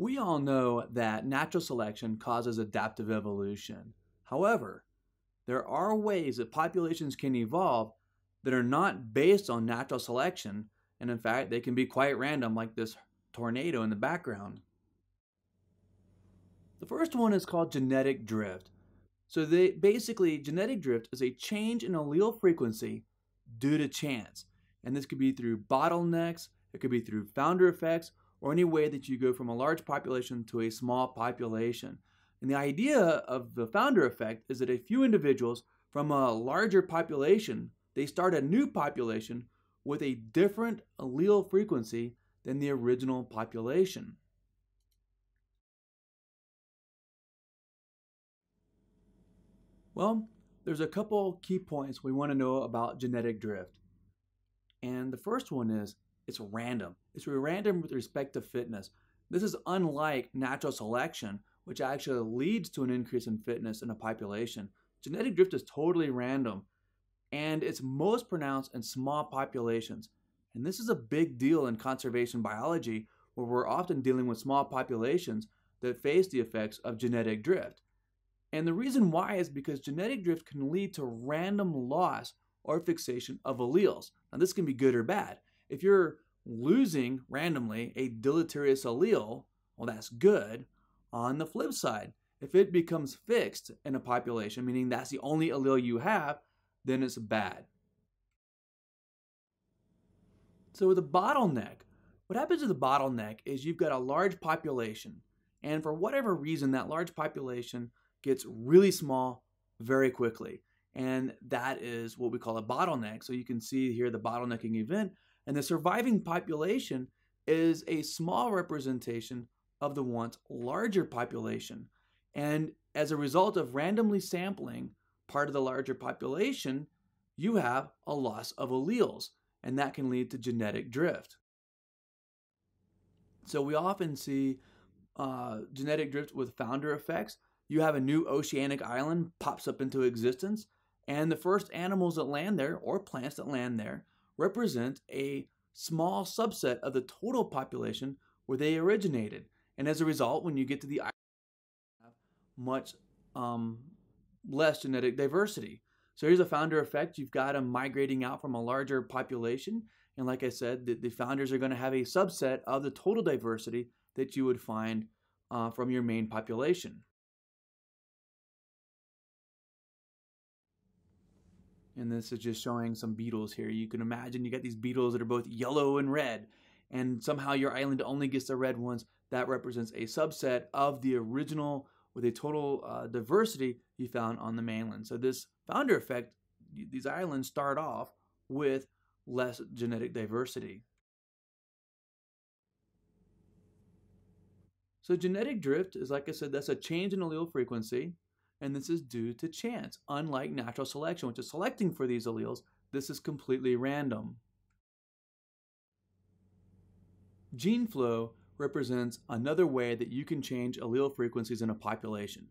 We all know that natural selection causes adaptive evolution. However, there are ways that populations can evolve that are not based on natural selection, and in fact, they can be quite random, like this tornado in the background. The first one is called genetic drift. So they basically genetic drift is a change in allele frequency due to chance. And this could be through bottlenecks, it could be through founder effects, or any way that you go from a large population to a small population. And the idea of the founder effect is that a few individuals from a larger population, they start a new population with a different allele frequency than the original population. Well, there's a couple key points we want to know about genetic drift. And the first one is it's random. It's random with respect to fitness. This is unlike natural selection, which actually leads to an increase in fitness in a population. Genetic drift is totally random, and it's most pronounced in small populations. And this is a big deal in conservation biology, where we're often dealing with small populations that face the effects of genetic drift. And the reason why is because genetic drift can lead to random loss or fixation of alleles. Now, this can be good or bad. If you're losing randomly a deleterious allele, well, that's good. On the flip side, if it becomes fixed in a population, meaning that's the only allele you have, then it's bad. So with a bottleneck, what happens with a bottleneck is you've got a large population, and for whatever reason, that large population gets really small very quickly. And that is what we call a bottleneck. So you can see here the bottlenecking event. And the surviving population is a small representation of the once larger population. And as a result of randomly sampling part of the larger population, you have a loss of alleles, and that can lead to genetic drift. So we often see uh, genetic drift with founder effects you have a new oceanic island pops up into existence, and the first animals that land there, or plants that land there, represent a small subset of the total population where they originated. And as a result, when you get to the island, have much um, less genetic diversity. So here's a founder effect. You've got them migrating out from a larger population. And like I said, the, the founders are going to have a subset of the total diversity that you would find uh, from your main population. And this is just showing some beetles here. You can imagine you get these beetles that are both yellow and red. And somehow your island only gets the red ones. That represents a subset of the original with a total uh, diversity you found on the mainland. So this founder effect, these islands start off with less genetic diversity. So genetic drift is, like I said, that's a change in allele frequency and this is due to chance. Unlike natural selection, which is selecting for these alleles, this is completely random. Gene flow represents another way that you can change allele frequencies in a population.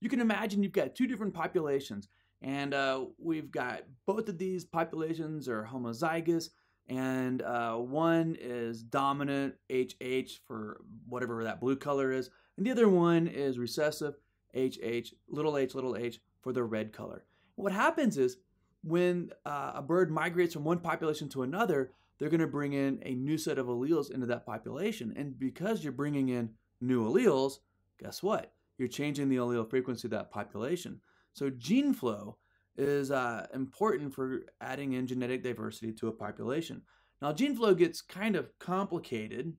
You can imagine you've got two different populations, and uh, we've got both of these populations are homozygous, and uh, one is dominant HH for whatever that blue color is, and the other one is recessive HH, little h, little h for the red color. What happens is when uh, a bird migrates from one population to another, they're going to bring in a new set of alleles into that population. And because you're bringing in new alleles, guess what? You're changing the allele frequency of that population. So gene flow is uh, important for adding in genetic diversity to a population. Now, gene flow gets kind of complicated,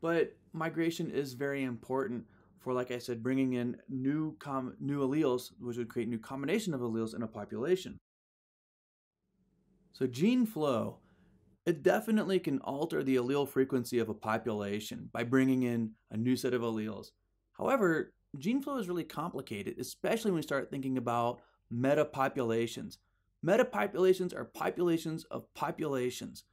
but migration is very important for, like I said, bringing in new com- new alleles, which would create new combination of alleles in a population. So gene flow, it definitely can alter the allele frequency of a population by bringing in a new set of alleles. However, gene flow is really complicated, especially when we start thinking about metapopulations. Metapopulations are populations of populations.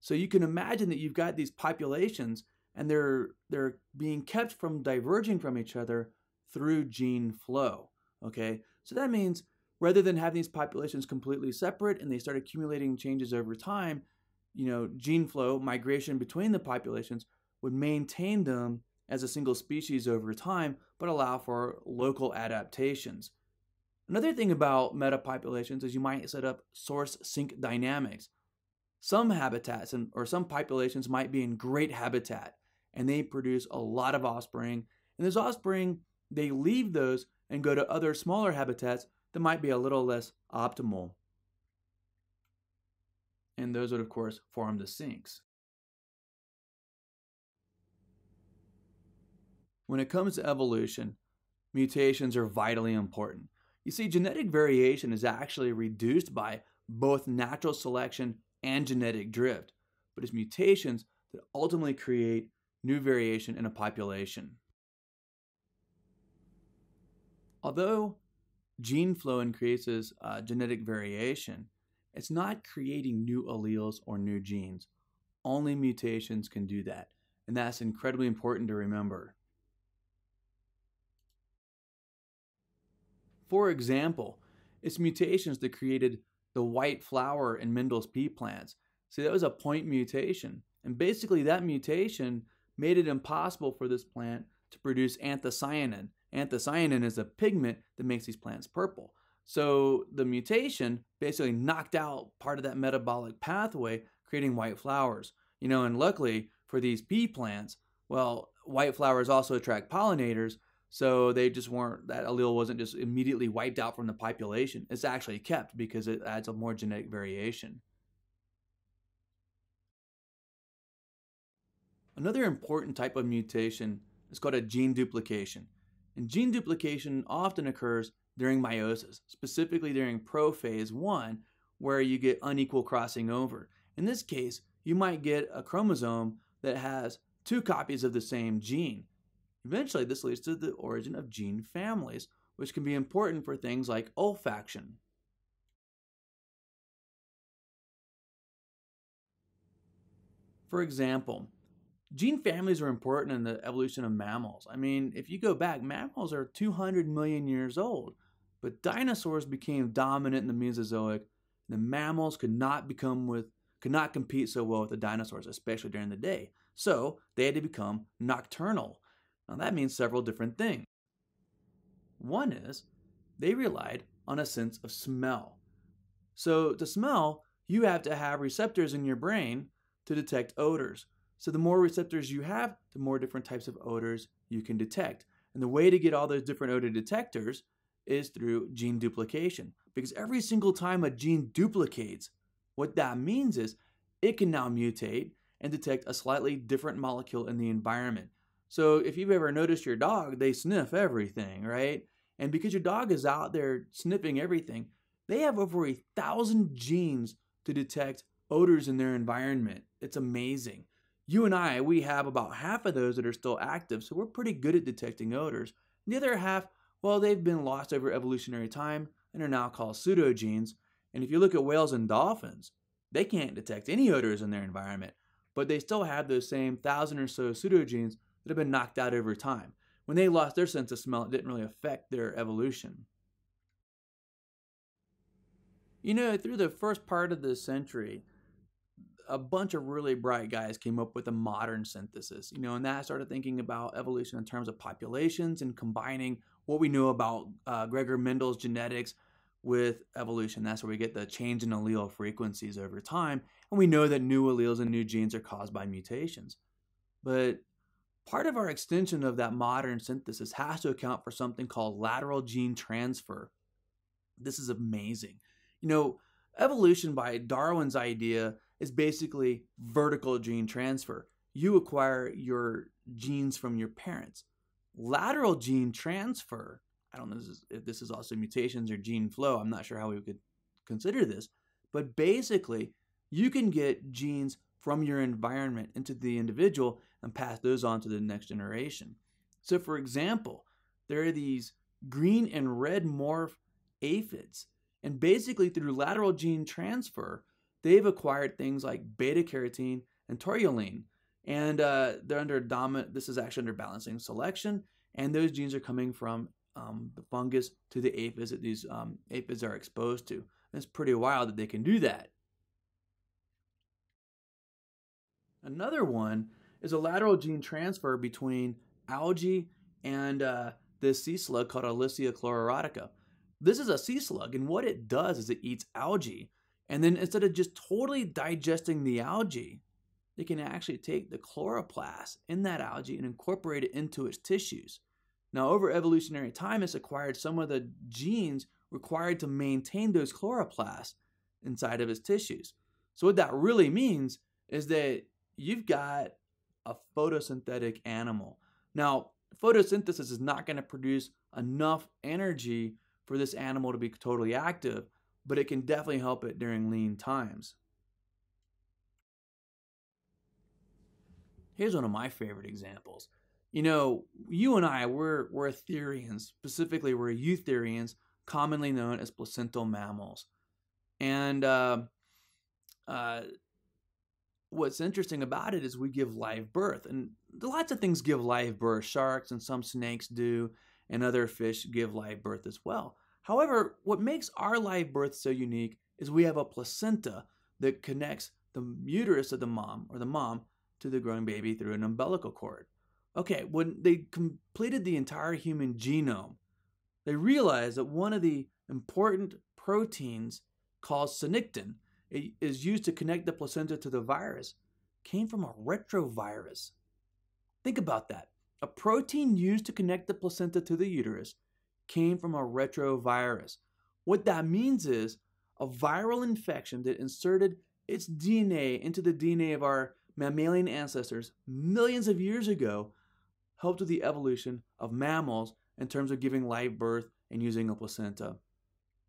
So you can imagine that you've got these populations and they're they're being kept from diverging from each other through gene flow. Okay, so that means rather than having these populations completely separate and they start accumulating changes over time, you know, gene flow, migration between the populations would maintain them as a single species over time, but allow for local adaptations. Another thing about metapopulations is you might set up source sink dynamics. Some habitats and, or some populations might be in great habitat and they produce a lot of offspring. And those offspring, they leave those and go to other smaller habitats that might be a little less optimal. And those would, of course, form the sinks. When it comes to evolution, mutations are vitally important. You see, genetic variation is actually reduced by both natural selection and genetic drift, but it's mutations that ultimately create new variation in a population. Although gene flow increases uh, genetic variation, it's not creating new alleles or new genes. Only mutations can do that, and that's incredibly important to remember. For example, it's mutations that created the white flower in Mendel's pea plants. See, that was a point mutation. And basically, that mutation made it impossible for this plant to produce anthocyanin. Anthocyanin is a pigment that makes these plants purple. So the mutation basically knocked out part of that metabolic pathway, creating white flowers. You know, and luckily for these pea plants, well, white flowers also attract pollinators, so they just weren't, that allele wasn't just immediately wiped out from the population. It's actually kept because it adds a more genetic variation. Another important type of mutation is called a gene duplication. And gene duplication often occurs during meiosis, specifically during prophase 1, where you get unequal crossing over. In this case, you might get a chromosome that has two copies of the same gene. Eventually, this leads to the origin of gene families, which can be important for things like olfaction. For example, gene families are important in the evolution of mammals. I mean, if you go back, mammals are 200 million years old, but dinosaurs became dominant in the Mesozoic. The mammals could not become with could not compete so well with the dinosaurs, especially during the day. So they had to become nocturnal. Now, that means several different things. One is they relied on a sense of smell. So, to smell, you have to have receptors in your brain to detect odors. So, the more receptors you have, the more different types of odors you can detect. And the way to get all those different odor detectors is through gene duplication. Because every single time a gene duplicates, what that means is it can now mutate and detect a slightly different molecule in the environment. So if you've ever noticed your dog, they sniff everything, right? And because your dog is out there sniffing everything, they have over a thousand genes to detect odors in their environment. It's amazing. You and I, we have about half of those that are still active, so we're pretty good at detecting odors. The other half, well, they've been lost over evolutionary time and are now called pseudogenes. And if you look at whales and dolphins, they can't detect any odors in their environment, but they still have those same thousand or so pseudogenes that have been knocked out over time. When they lost their sense of smell, it didn't really affect their evolution. You know, through the first part of this century, a bunch of really bright guys came up with a modern synthesis, you know, and that started thinking about evolution in terms of populations and combining what we know about uh, Gregor Mendel's genetics with evolution. That's where we get the change in allele frequencies over time. And we know that new alleles and new genes are caused by mutations. But part of our extension of that modern synthesis has to account for something called lateral gene transfer. This is amazing. You know, evolution by Darwin's idea is basically vertical gene transfer. You acquire your genes from your parents. Lateral gene transfer, I don't know if this is also mutations or gene flow. I'm not sure how we could consider this, but basically, you can get genes from your environment into the individual and pass those on to the next generation. So, for example, there are these green and red morph aphids, and basically through lateral gene transfer, they've acquired things like beta carotene and torulene, and uh, they're under dominant. This is actually under balancing selection, and those genes are coming from um, the fungus to the aphids that these um, aphids are exposed to. And it's pretty wild that they can do that. Another one is a lateral gene transfer between algae and uh, this sea slug called Elysia chlorotica. This is a sea slug, and what it does is it eats algae. And then instead of just totally digesting the algae, it can actually take the chloroplast in that algae and incorporate it into its tissues. Now, over evolutionary time, it's acquired some of the genes required to maintain those chloroplasts inside of its tissues. So, what that really means is that you've got a photosynthetic animal. Now, photosynthesis is not going to produce enough energy for this animal to be totally active, but it can definitely help it during lean times. Here's one of my favorite examples. You know, you and I, we're, we're Therians. Specifically, we're Eutherians, commonly known as placental mammals. And uh, uh, what's interesting about it is we give live birth. And lots of things give live birth. Sharks and some snakes do, and other fish give live birth as well. However, what makes our live birth so unique is we have a placenta that connects the uterus of the mom or the mom to the growing baby through an umbilical cord. Okay, when they completed the entire human genome, they realized that one of the important proteins called syncytin is used to connect the placenta to the virus came from a retrovirus. Think about that. A protein used to connect the placenta to the uterus came from a retrovirus. What that means is a viral infection that inserted its DNA into the DNA of our mammalian ancestors millions of years ago helped with the evolution of mammals in terms of giving live birth and using a placenta.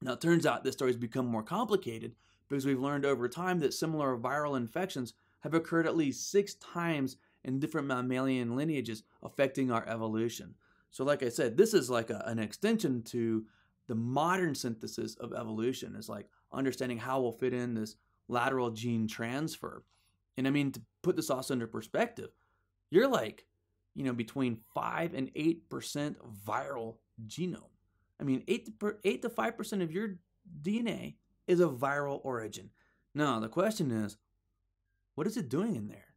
Now, it turns out this story has become more complicated because we've learned over time that similar viral infections have occurred at least six times in different mammalian lineages, affecting our evolution. So, like I said, this is like a, an extension to the modern synthesis of evolution, is like understanding how we'll fit in this lateral gene transfer. And I mean, to put this also into perspective, you're like, you know, between 5 and 8% viral genome. I mean, 8 to, 8 to 5% of your DNA is of viral origin. Now, the question is, what is it doing in there?